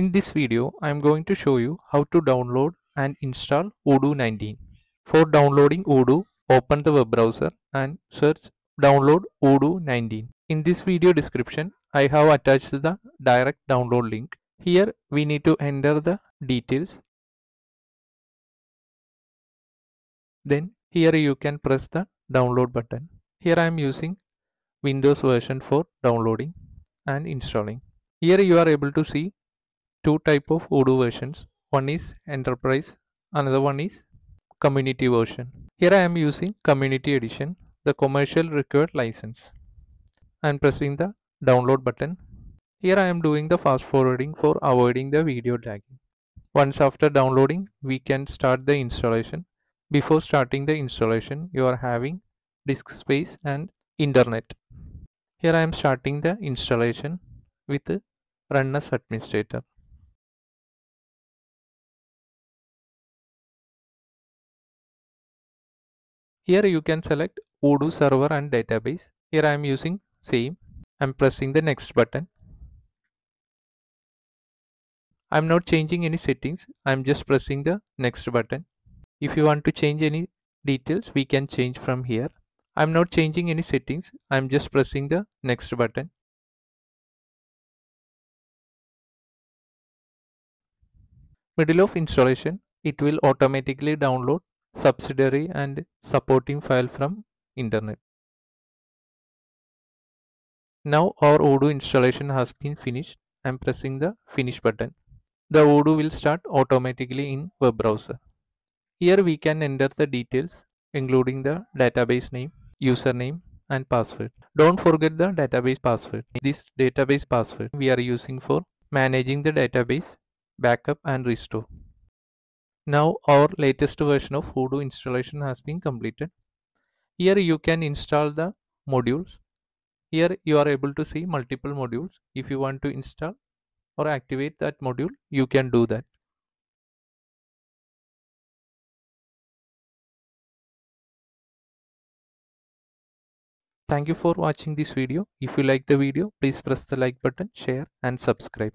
In this video, I am going to show you how to download and install Odoo 19. For downloading Odoo, open the web browser and search download Odoo 19. In this video description, I have attached the direct download link. Here we need to enter the details. Then here you can press the download button. Here I am using Windows version for downloading and installing. Here you are able to see two type of Odoo versions. One is enterprise, another one is community version. Here I am using community edition, the commercial required license. I am pressing the download button. Here I am doing the fast forwarding for avoiding the video lagging. Once after downloading, we can start the installation. Before starting the installation, you are having disk space and internet. Here I am starting the installation with run as administrator. Here you can select Odoo server and database. Here I am using same. I am pressing the next button. I am not changing any settings. I am just pressing the next button. If you want to change any details, we can change from here. I am not changing any settings. I am just pressing the next button. Middle of installation, it will automatically download subsidiary and supporting file from internet. Now our Odoo installation has been finished. I am pressing the finish button. The Odoo will start automatically in web browser. Here we can enter the details including the database name, username and password. Don't forget the database password. This database password we are using for managing the database, backup and restore. Now our latest version of Odoo installation has been completed. Here you can install the modules. Here you are able to see multiple modules. If you want to install or activate that module, you can do that. Thank you for watching this video. If you like the video, please press the like button, share and subscribe.